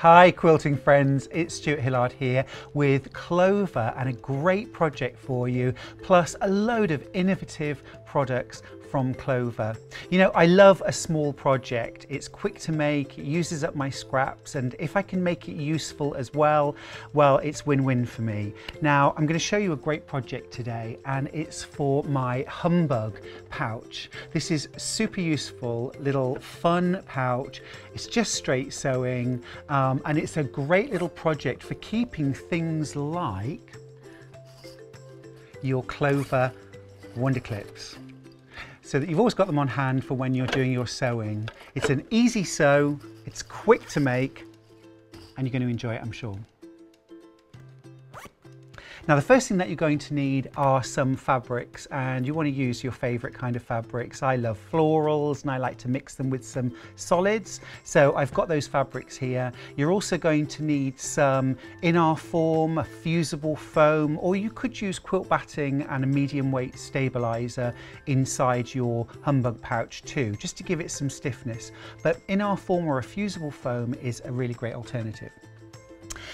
Hi quilting friends, it's Stuart Hillard here with Clover and a great project for you, plus a load of innovative products from Clover. You know, I love a small project. It's quick to make, it uses up my scraps, and if I can make it useful as well, well, it's win-win for me. Now, I'm gonna show you a great project today, and it's for my Humbug pouch. This is super useful, little fun pouch. It's just straight sewing, um, and it's a great little project for keeping things like your Clover Wonder Clips so that you've always got them on hand for when you're doing your sewing. It's an easy sew, it's quick to make, and you're going to enjoy it, I'm sure. Now the first thing that you're going to need are some fabrics and you want to use your favorite kind of fabrics. I love florals and I like to mix them with some solids. So I've got those fabrics here. You're also going to need some In-R-Form, a fusible foam, or you could use quilt batting and a medium weight stabilizer inside your humbug pouch too, just to give it some stiffness. But In-R-Form or a fusible foam is a really great alternative.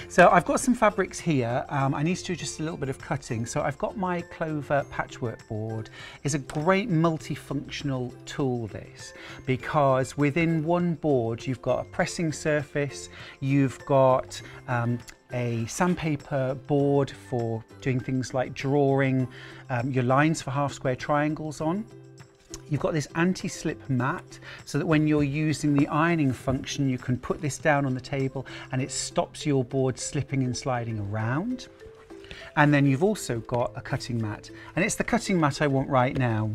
So I've got some fabrics here. Um, I need to do just a little bit of cutting. So I've got my Clover patchwork board. It's a great multifunctional tool this because within one board you've got a pressing surface, you've got um, a sandpaper board for doing things like drawing um, your lines for half square triangles on. You've got this anti-slip mat so that when you're using the ironing function, you can put this down on the table and it stops your board slipping and sliding around. And then you've also got a cutting mat and it's the cutting mat I want right now.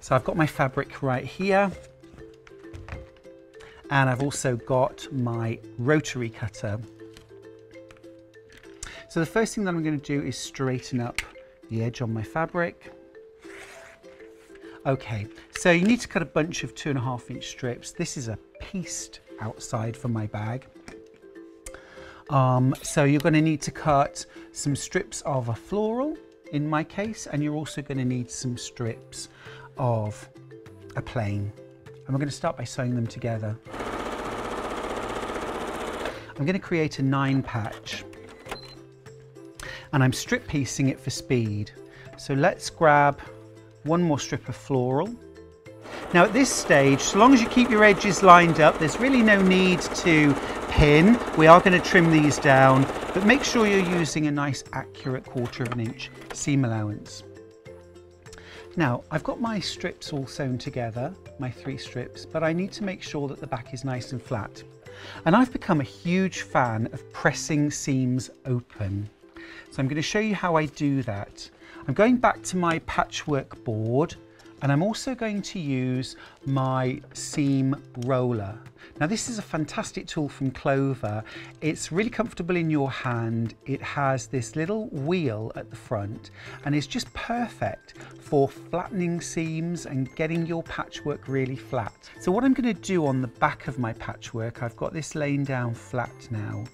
So I've got my fabric right here and I've also got my rotary cutter. So the first thing that I'm going to do is straighten up the edge on my fabric. Okay, so you need to cut a bunch of two and a half inch strips. This is a pieced outside for my bag. Um, so you're going to need to cut some strips of a floral in my case, and you're also going to need some strips of a plain. And we're going to start by sewing them together. I'm going to create a nine patch and I'm strip piecing it for speed. So let's grab one more strip of floral. Now at this stage, so long as you keep your edges lined up, there's really no need to pin. We are going to trim these down, but make sure you're using a nice accurate quarter of an inch seam allowance. Now, I've got my strips all sewn together, my three strips, but I need to make sure that the back is nice and flat. And I've become a huge fan of pressing seams open. So I'm going to show you how I do that. I'm going back to my patchwork board and I'm also going to use my seam roller. Now this is a fantastic tool from Clover. It's really comfortable in your hand. It has this little wheel at the front and it's just perfect for flattening seams and getting your patchwork really flat. So what I'm going to do on the back of my patchwork, I've got this laying down flat now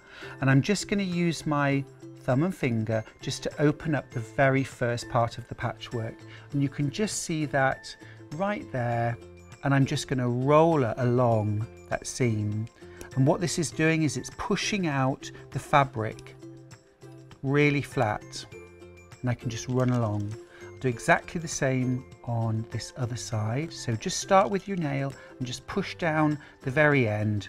and I'm just going to use my thumb and finger just to open up the very first part of the patchwork. And you can just see that right there. And I'm just going to roll it along that seam. And what this is doing is it's pushing out the fabric really flat. And I can just run along. I'll do exactly the same on this other side. So just start with your nail and just push down the very end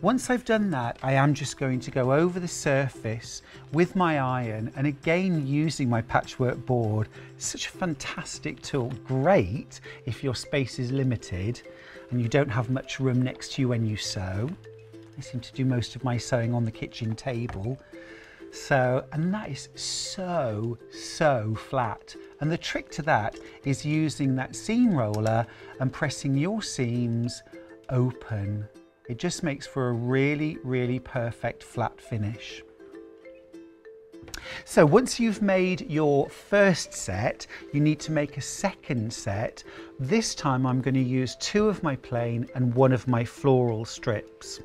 once I've done that, I am just going to go over the surface with my iron and again using my patchwork board. Such a fantastic tool. Great if your space is limited and you don't have much room next to you when you sew. I seem to do most of my sewing on the kitchen table. So, and that is so, so flat. And the trick to that is using that seam roller and pressing your seams open it just makes for a really, really perfect flat finish. So once you've made your first set, you need to make a second set. This time I'm going to use two of my plain and one of my floral strips.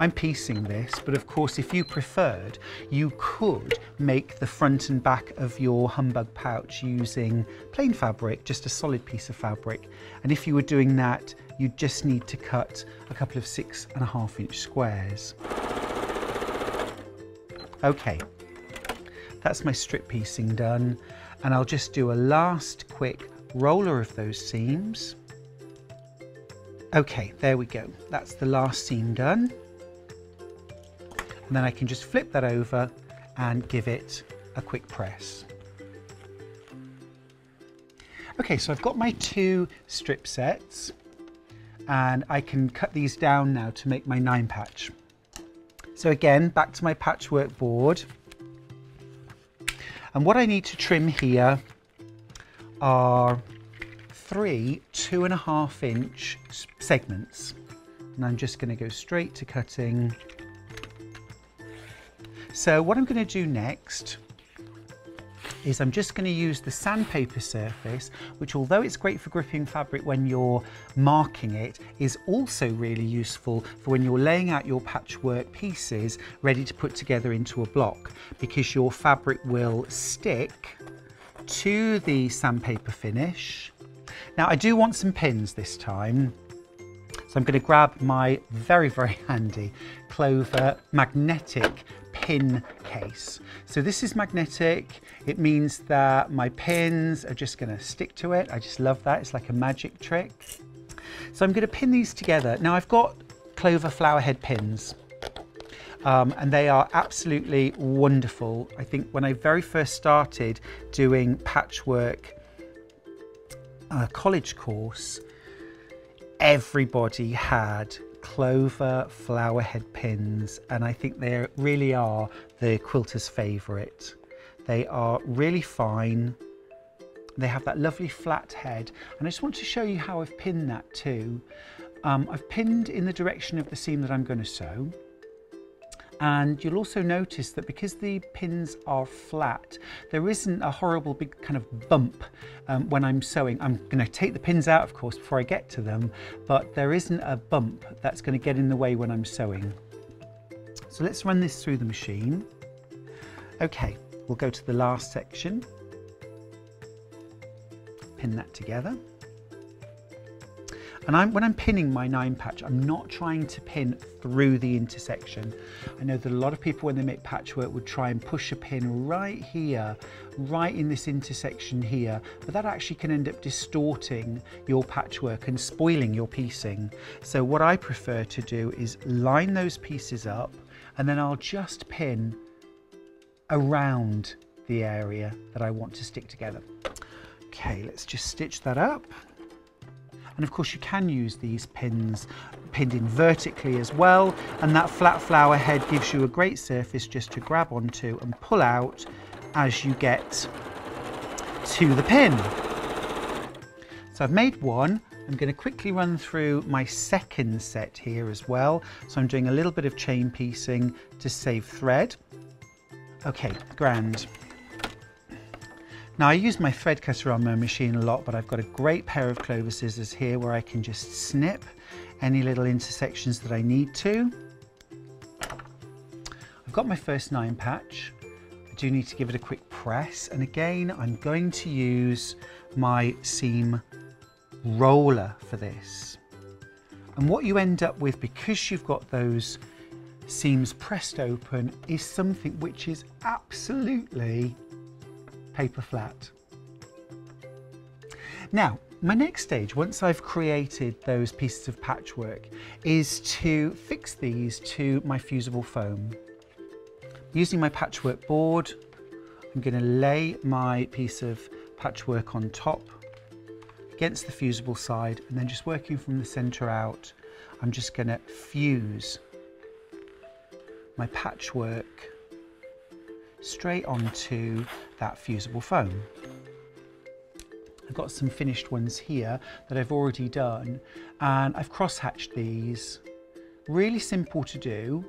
I'm piecing this, but of course, if you preferred, you could make the front and back of your humbug pouch using plain fabric, just a solid piece of fabric. And if you were doing that, you'd just need to cut a couple of six and a half inch squares. Okay, that's my strip piecing done. And I'll just do a last quick roller of those seams. Okay, there we go. That's the last seam done. And then I can just flip that over and give it a quick press. Okay, so I've got my two strip sets and I can cut these down now to make my nine patch. So again, back to my patchwork board. And what I need to trim here are three two and a half inch segments. And I'm just going to go straight to cutting. So what I'm going to do next is I'm just going to use the sandpaper surface, which although it's great for gripping fabric when you're marking it, is also really useful for when you're laying out your patchwork pieces ready to put together into a block, because your fabric will stick to the sandpaper finish. Now I do want some pins this time, so I'm going to grab my very, very handy Clover magnetic pin case. So this is magnetic. It means that my pins are just going to stick to it. I just love that. It's like a magic trick. So I'm going to pin these together. Now I've got clover flower head pins. Um, and they are absolutely wonderful. I think when I very first started doing patchwork uh, college course, everybody had clover flower head pins and I think they really are the quilter's favourite. They are really fine. They have that lovely flat head and I just want to show you how I've pinned that too. Um, I've pinned in the direction of the seam that I'm going to sew and you'll also notice that because the pins are flat, there isn't a horrible big kind of bump um, when I'm sewing. I'm going to take the pins out, of course, before I get to them, but there isn't a bump that's going to get in the way when I'm sewing. So let's run this through the machine. Okay, we'll go to the last section. Pin that together. And I'm, when I'm pinning my nine patch, I'm not trying to pin through the intersection. I know that a lot of people when they make patchwork would try and push a pin right here, right in this intersection here, but that actually can end up distorting your patchwork and spoiling your piecing. So what I prefer to do is line those pieces up and then I'll just pin around the area that I want to stick together. Okay, let's just stitch that up. And of course you can use these pins pinned in vertically as well. And that flat flower head gives you a great surface just to grab onto and pull out as you get to the pin. So I've made one. I'm going to quickly run through my second set here as well. So I'm doing a little bit of chain piecing to save thread. Okay, grand. Now I use my thread cutter on my machine a lot, but I've got a great pair of clover scissors here where I can just snip any little intersections that I need to. I've got my first nine patch. I do need to give it a quick press. And again, I'm going to use my seam roller for this. And what you end up with, because you've got those seams pressed open, is something which is absolutely paper flat. Now, my next stage, once I've created those pieces of patchwork, is to fix these to my fusible foam. Using my patchwork board, I'm going to lay my piece of patchwork on top against the fusible side and then just working from the centre out, I'm just going to fuse my patchwork straight onto that fusible foam. I've got some finished ones here that I've already done and I've cross-hatched these. Really simple to do,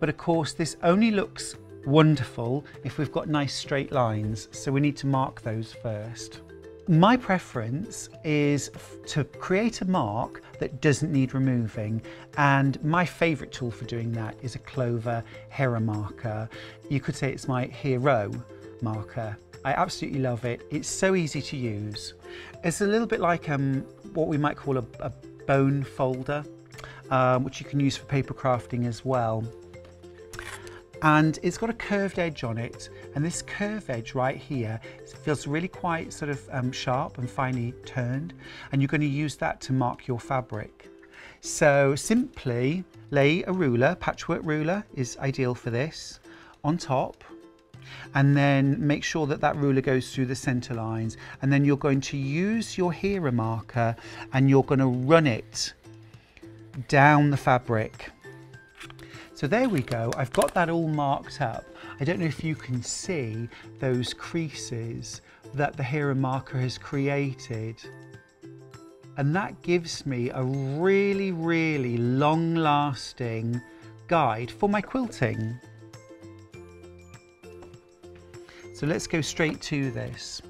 but of course this only looks wonderful if we've got nice straight lines, so we need to mark those first. My preference is to create a mark that doesn't need removing and my favourite tool for doing that is a Clover Hera marker. You could say it's my hero marker. I absolutely love it. It's so easy to use. It's a little bit like um, what we might call a, a bone folder, um, which you can use for paper crafting as well. And it's got a curved edge on it. And this curve edge right here feels really quite sort of um, sharp and finely turned. And you're going to use that to mark your fabric. So simply lay a ruler, patchwork ruler is ideal for this, on top and then make sure that that ruler goes through the center lines and then you're going to use your hero marker and you're going to run it down the fabric. So there we go, I've got that all marked up. I don't know if you can see those creases that the hero marker has created. And that gives me a really, really long lasting guide for my quilting. So let's go straight to this.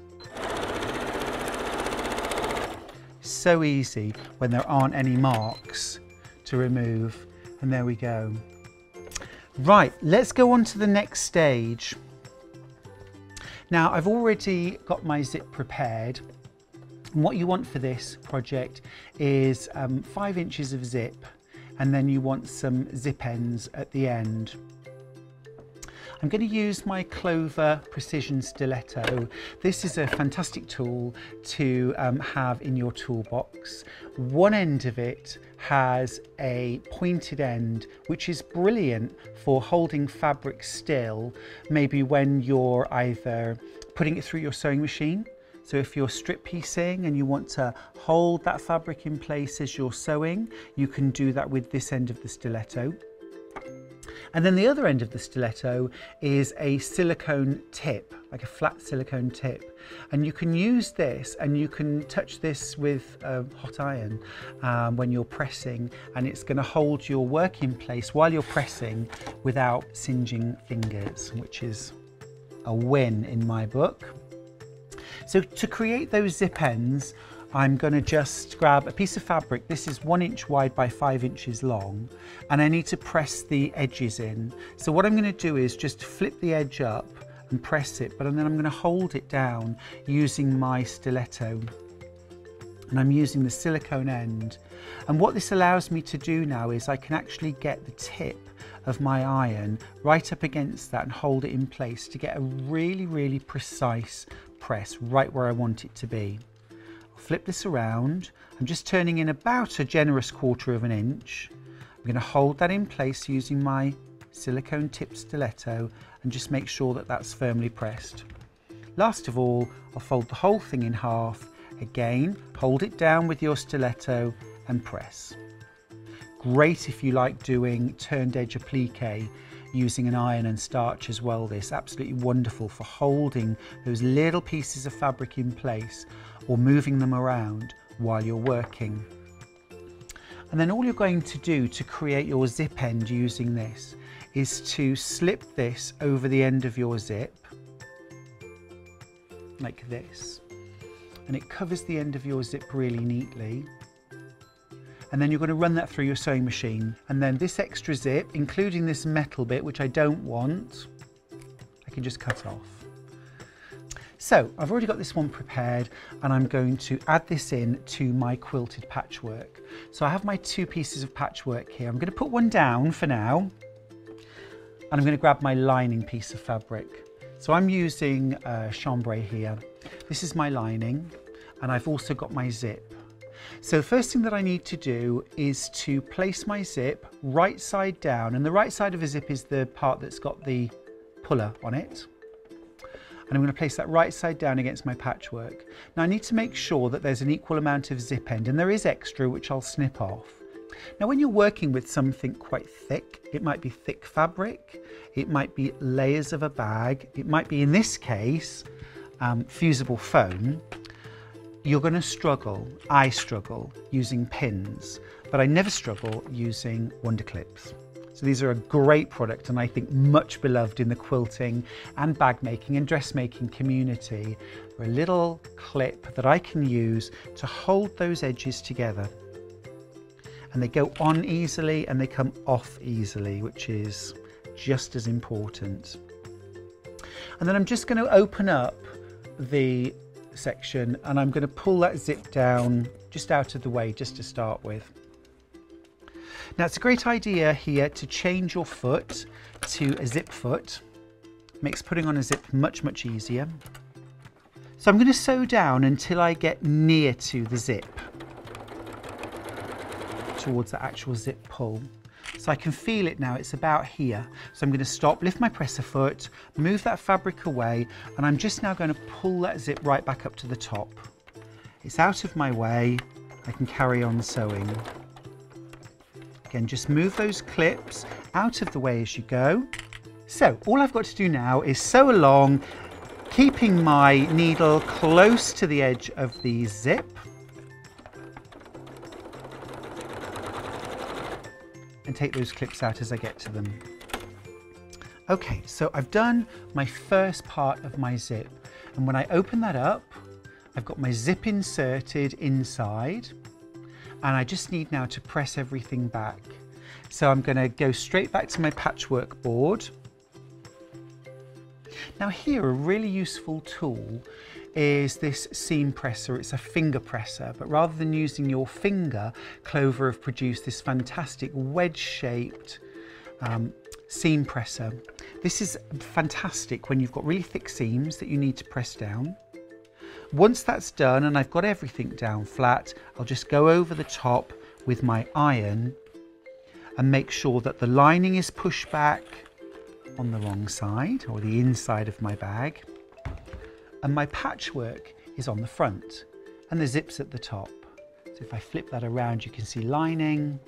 So easy when there aren't any marks to remove. And there we go. Right, let's go on to the next stage. Now I've already got my zip prepared. And what you want for this project is um, five inches of zip and then you want some zip ends at the end. I'm going to use my Clover Precision Stiletto. This is a fantastic tool to um, have in your toolbox. One end of it has a pointed end, which is brilliant for holding fabric still, maybe when you're either putting it through your sewing machine so if you're strip piecing and you want to hold that fabric in place as you're sewing, you can do that with this end of the stiletto. And then the other end of the stiletto is a silicone tip, like a flat silicone tip. And you can use this and you can touch this with a hot iron um, when you're pressing and it's going to hold your work in place while you're pressing without singeing fingers, which is a win in my book. So to create those zip ends, I'm going to just grab a piece of fabric. This is one inch wide by five inches long, and I need to press the edges in. So what I'm going to do is just flip the edge up and press it, but then I'm going to hold it down using my stiletto. And I'm using the silicone end. And what this allows me to do now is I can actually get the tip of my iron right up against that and hold it in place to get a really, really precise press right where I want it to be flip this around. I'm just turning in about a generous quarter of an inch. I'm going to hold that in place using my silicone tip stiletto and just make sure that that's firmly pressed. Last of all, I'll fold the whole thing in half. Again, hold it down with your stiletto and press. Great if you like doing turned edge applique using an iron and starch as well this absolutely wonderful for holding those little pieces of fabric in place or moving them around while you're working. And then all you're going to do to create your zip end using this is to slip this over the end of your zip like this. And it covers the end of your zip really neatly. And then you're going to run that through your sewing machine. And then this extra zip including this metal bit which I don't want I can just cut off so I've already got this one prepared and I'm going to add this in to my quilted patchwork. So I have my two pieces of patchwork here. I'm going to put one down for now and I'm going to grab my lining piece of fabric. So I'm using uh, chambray here. This is my lining and I've also got my zip. So the first thing that I need to do is to place my zip right side down and the right side of a zip is the part that's got the puller on it and I'm going to place that right side down against my patchwork. Now I need to make sure that there's an equal amount of zip end and there is extra which I'll snip off. Now when you're working with something quite thick, it might be thick fabric, it might be layers of a bag, it might be in this case um, fusible foam, you're going to struggle, I struggle using pins, but I never struggle using wonder clips. So these are a great product and I think much beloved in the quilting and bag making and dressmaking community. A little clip that I can use to hold those edges together. And they go on easily and they come off easily, which is just as important. And then I'm just going to open up the section and I'm going to pull that zip down just out of the way just to start with. Now it's a great idea here to change your foot to a zip foot. Makes putting on a zip much, much easier. So I'm going to sew down until I get near to the zip towards the actual zip pull. So I can feel it now, it's about here. So I'm going to stop, lift my presser foot, move that fabric away, and I'm just now going to pull that zip right back up to the top. It's out of my way, I can carry on sewing. Again, just move those clips out of the way as you go. So all I've got to do now is sew along, keeping my needle close to the edge of the zip. and take those clips out as I get to them. Okay, so I've done my first part of my zip. And when I open that up, I've got my zip inserted inside. And I just need now to press everything back. So I'm gonna go straight back to my patchwork board. Now here, a really useful tool is this seam presser. It's a finger presser, but rather than using your finger, Clover have produced this fantastic wedge-shaped um, seam presser. This is fantastic when you've got really thick seams that you need to press down. Once that's done and I've got everything down flat, I'll just go over the top with my iron and make sure that the lining is pushed back on the wrong side or the inside of my bag and my patchwork is on the front and the zips at the top. So if I flip that around, you can see lining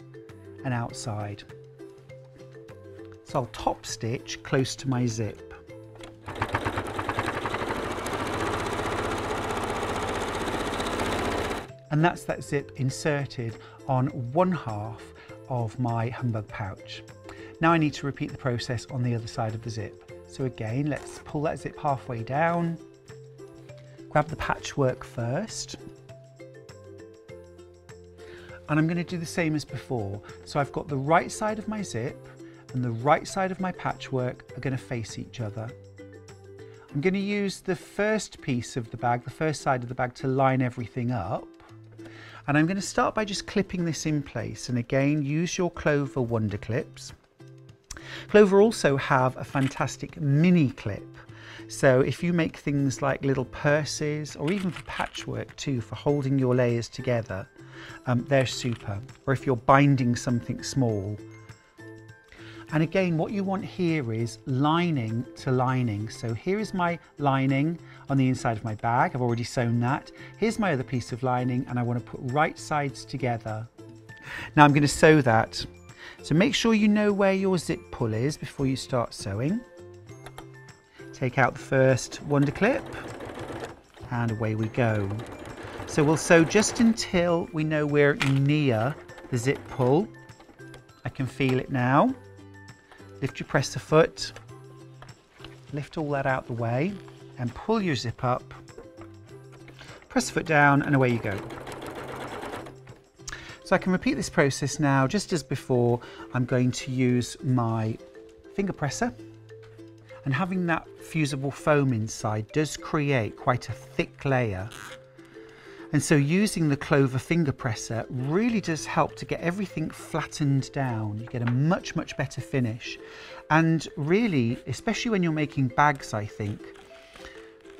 and outside. So I'll top stitch close to my zip. And that's that zip inserted on one half of my humbug pouch. Now I need to repeat the process on the other side of the zip. So again, let's pull that zip halfway down grab the patchwork first. And I'm going to do the same as before. So I've got the right side of my zip and the right side of my patchwork are going to face each other. I'm going to use the first piece of the bag, the first side of the bag to line everything up. And I'm going to start by just clipping this in place. And again, use your Clover Wonder Clips. Clover also have a fantastic mini clip so if you make things like little purses or even for patchwork too, for holding your layers together, um, they're super. Or if you're binding something small. And again, what you want here is lining to lining. So here is my lining on the inside of my bag. I've already sewn that. Here's my other piece of lining and I want to put right sides together. Now I'm going to sew that. So make sure you know where your zip pull is before you start sewing. Take out the first wonder clip and away we go. So we'll sew just until we know we're near the zip pull. I can feel it now. Lift your press presser foot, lift all that out the way and pull your zip up. Press the foot down and away you go. So I can repeat this process now just as before. I'm going to use my finger presser and having that fusible foam inside does create quite a thick layer. And so using the Clover finger presser really does help to get everything flattened down. You get a much, much better finish. And really, especially when you're making bags, I think,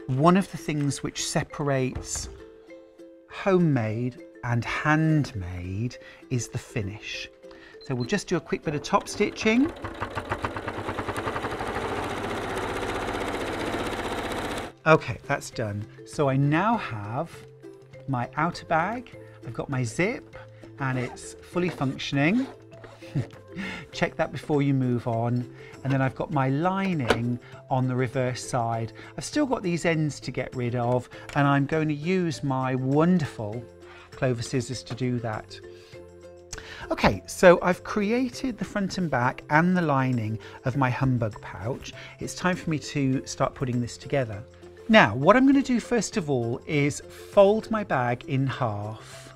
one of the things which separates homemade and handmade is the finish. So we'll just do a quick bit of top stitching. Okay, that's done. So I now have my outer bag, I've got my zip and it's fully functioning. Check that before you move on. And then I've got my lining on the reverse side. I've still got these ends to get rid of and I'm going to use my wonderful clover scissors to do that. Okay, so I've created the front and back and the lining of my humbug pouch. It's time for me to start putting this together. Now, what I'm going to do first of all is fold my bag in half,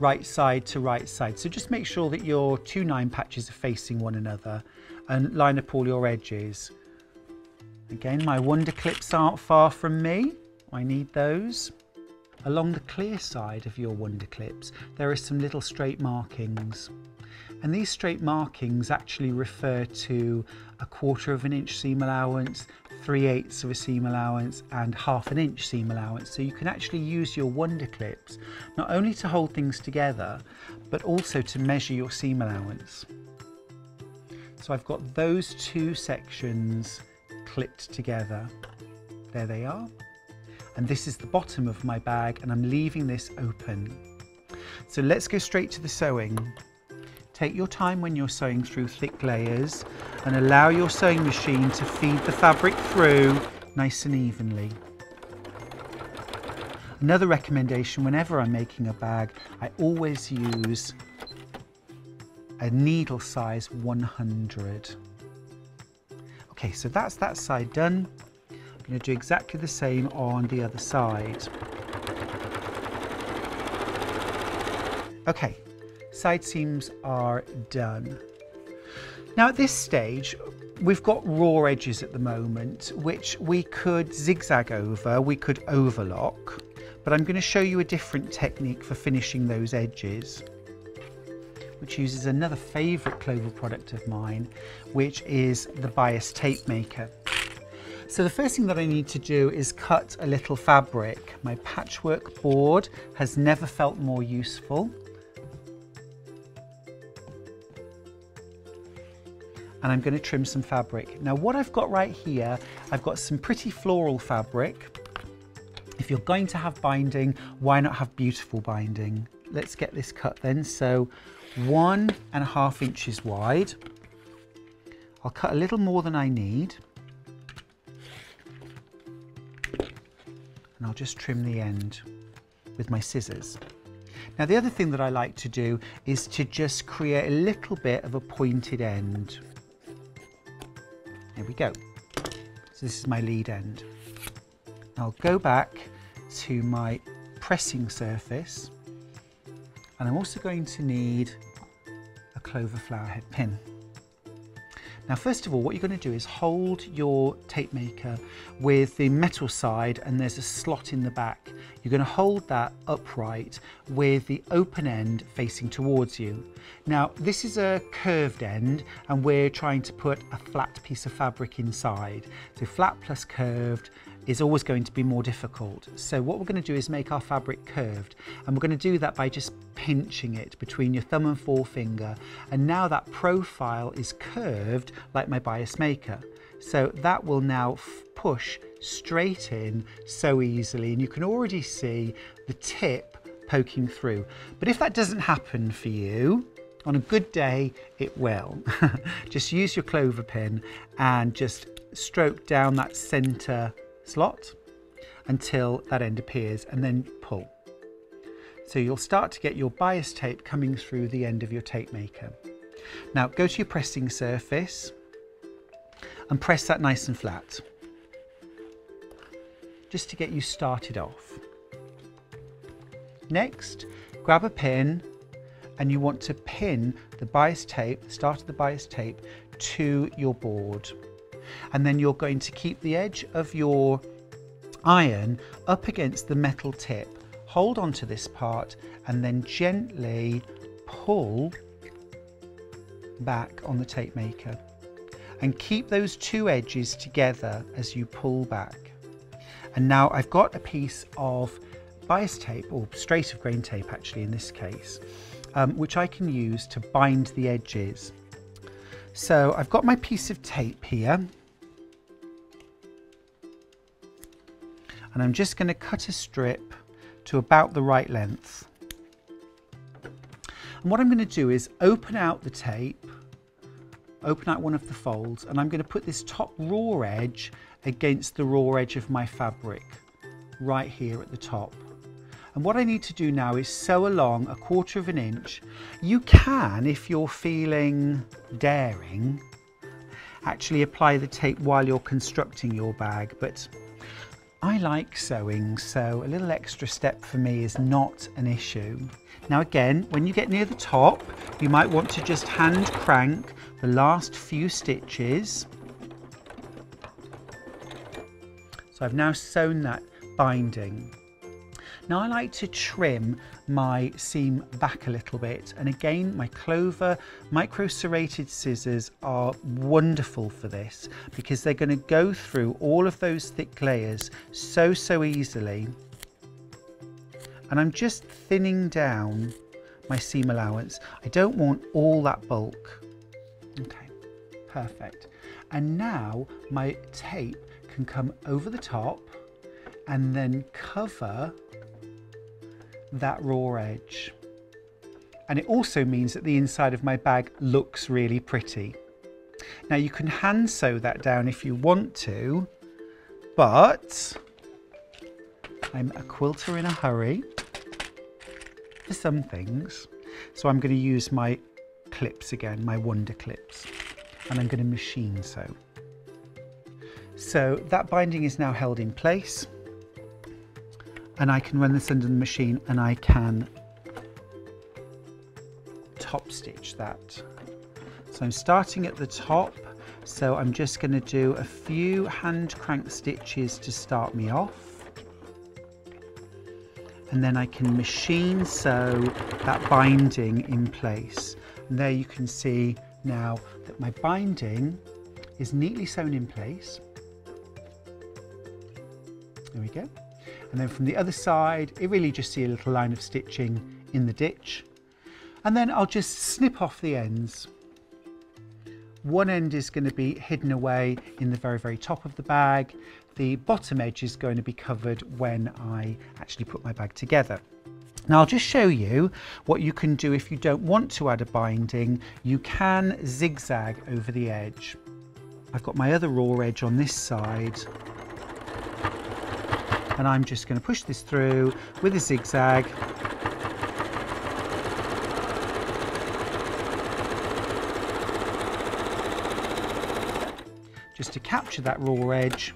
right side to right side. So just make sure that your two nine patches are facing one another and line up all your edges. Again, my wonder clips aren't far from me. I need those. along the clear side of your wonder clips, there are some little straight markings. And these straight markings actually refer to a quarter of an inch seam allowance, 3 eighths of a seam allowance and half an inch seam allowance. So you can actually use your wonder clips not only to hold things together, but also to measure your seam allowance. So I've got those two sections clipped together. There they are. And this is the bottom of my bag and I'm leaving this open. So let's go straight to the sewing. Take your time when you're sewing through thick layers and allow your sewing machine to feed the fabric through nice and evenly. Another recommendation whenever I'm making a bag, I always use a needle size 100. Okay, so that's that side done. I'm going to do exactly the same on the other side. Okay, side seams are done. Now at this stage, we've got raw edges at the moment, which we could zigzag over, we could overlock, but I'm going to show you a different technique for finishing those edges, which uses another favourite Clover product of mine, which is the bias tape maker. So the first thing that I need to do is cut a little fabric. My patchwork board has never felt more useful. And I'm going to trim some fabric. Now what I've got right here, I've got some pretty floral fabric. If you're going to have binding, why not have beautiful binding? Let's get this cut then. So one and a half inches wide. I'll cut a little more than I need. And I'll just trim the end with my scissors. Now the other thing that I like to do is to just create a little bit of a pointed end. There we go. So this is my lead end. I'll go back to my pressing surface and I'm also going to need a clover flower head pin. Now first of all what you're going to do is hold your tape maker with the metal side and there's a slot in the back. You're going to hold that upright with the open end facing towards you. Now this is a curved end and we're trying to put a flat piece of fabric inside. So flat plus curved is always going to be more difficult. So what we're going to do is make our fabric curved and we're going to do that by just pinching it between your thumb and forefinger and now that profile is curved like my bias maker. So that will now push straight in so easily and you can already see the tip poking through. But if that doesn't happen for you, on a good day, it will. just use your clover pin and just stroke down that center slot until that end appears and then pull. So you'll start to get your bias tape coming through the end of your tape maker. Now go to your pressing surface and press that nice and flat just to get you started off. Next, grab a pin and you want to pin the bias tape, the start of the bias tape, to your board. And then you're going to keep the edge of your iron up against the metal tip. Hold on to this part and then gently pull back on the tape maker. And keep those two edges together as you pull back. And now I've got a piece of bias tape, or straight of grain tape actually in this case, um, which I can use to bind the edges. So I've got my piece of tape here. And I'm just going to cut a strip to about the right length. And what I'm going to do is open out the tape, open out one of the folds, and I'm going to put this top raw edge against the raw edge of my fabric right here at the top. And what I need to do now is sew along a quarter of an inch. You can, if you're feeling daring, actually apply the tape while you're constructing your bag, but I like sewing, so a little extra step for me is not an issue. Now again, when you get near the top, you might want to just hand crank the last few stitches. So I've now sewn that binding. Now I like to trim my seam back a little bit and again my Clover micro serrated scissors are wonderful for this because they're going to go through all of those thick layers so so easily and I'm just thinning down my seam allowance. I don't want all that bulk. Okay, perfect. And now my tape can come over the top and then cover that raw edge. And it also means that the inside of my bag looks really pretty. Now you can hand sew that down if you want to, but I'm a quilter in a hurry for some things. So I'm going to use my clips again, my Wonder clips, and I'm going to machine sew. So that binding is now held in place and I can run this under the machine and I can top stitch that. So I'm starting at the top. So I'm just going to do a few hand crank stitches to start me off. And then I can machine sew that binding in place. And there you can see now that my binding is neatly sewn in place. There we go and then from the other side it really just see a little line of stitching in the ditch. And then I'll just snip off the ends. One end is going to be hidden away in the very very top of the bag. The bottom edge is going to be covered when I actually put my bag together. Now I'll just show you what you can do if you don't want to add a binding. You can zigzag over the edge. I've got my other raw edge on this side and I'm just going to push this through with a zigzag just to capture that raw edge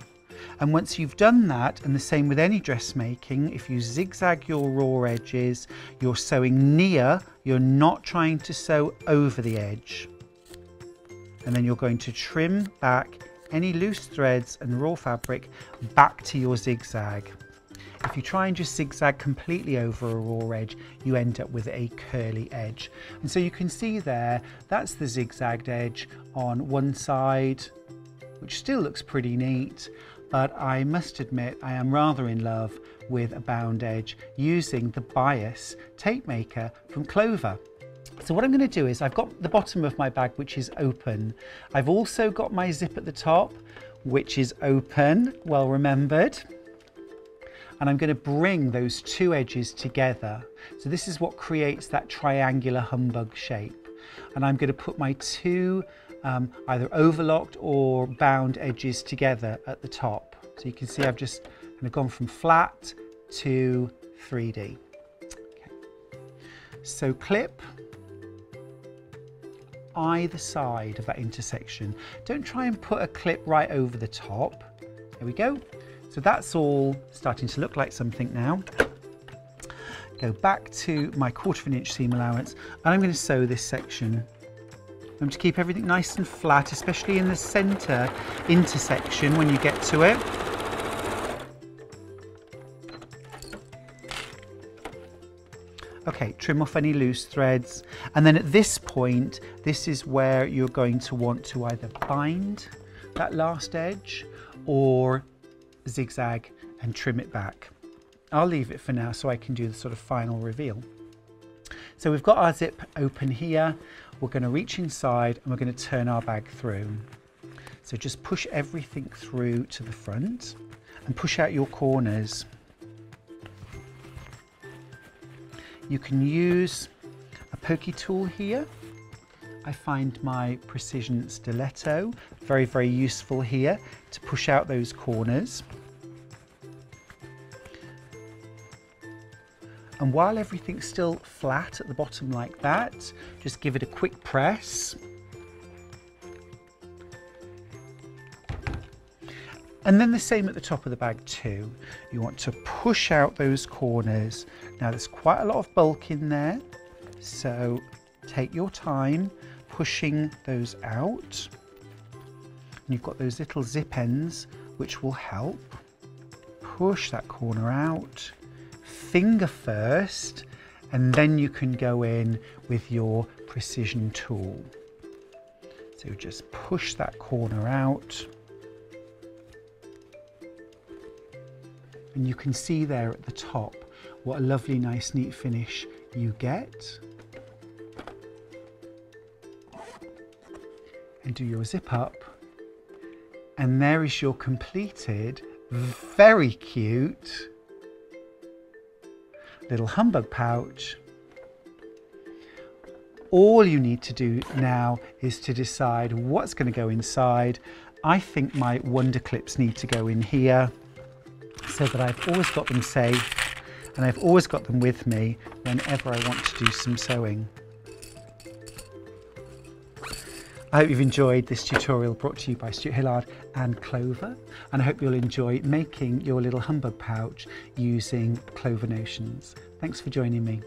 and once you've done that, and the same with any dressmaking, if you zigzag your raw edges, you're sewing near, you're not trying to sew over the edge. And then you're going to trim back any loose threads and raw fabric back to your zigzag. If you try and just zigzag completely over a raw edge, you end up with a curly edge. And so you can see there, that's the zigzagged edge on one side, which still looks pretty neat, but I must admit I am rather in love with a bound edge using the bias tape maker from Clover. So what I'm going to do is I've got the bottom of my bag which is open. I've also got my zip at the top which is open, well remembered. And I'm going to bring those two edges together. So this is what creates that triangular humbug shape. And I'm going to put my two um, either overlocked or bound edges together at the top. So you can see I've just kind of gone from flat to 3D. Okay. So clip either side of that intersection. Don't try and put a clip right over the top. There we go. So that's all starting to look like something now. Go back to my quarter of an inch seam allowance and I'm going to sew this section. I'm to keep everything nice and flat, especially in the center intersection when you get to it. Okay, trim off any loose threads. And then at this point, this is where you're going to want to either bind that last edge or zigzag and trim it back. I'll leave it for now so I can do the sort of final reveal. So we've got our zip open here. We're going to reach inside and we're going to turn our bag through. So just push everything through to the front and push out your corners. You can use a pokey tool here. I find my precision stiletto very, very useful here to push out those corners. And while everything's still flat at the bottom like that, just give it a quick press. And then the same at the top of the bag too. You want to push out those corners. Now there's quite a lot of bulk in there, so take your time pushing those out. And you've got those little zip ends which will help. Push that corner out, finger first and then you can go in with your precision tool. So just push that corner out. And you can see there at the top what a lovely nice neat finish you get. And do your zip up. And there is your completed, very cute little humbug pouch. All you need to do now is to decide what's going to go inside. I think my wonder clips need to go in here so that I've always got them safe and I've always got them with me whenever I want to do some sewing. I hope you've enjoyed this tutorial brought to you by Stuart Hillard and Clover and I hope you'll enjoy making your little humbug pouch using Clover Notions. Thanks for joining me.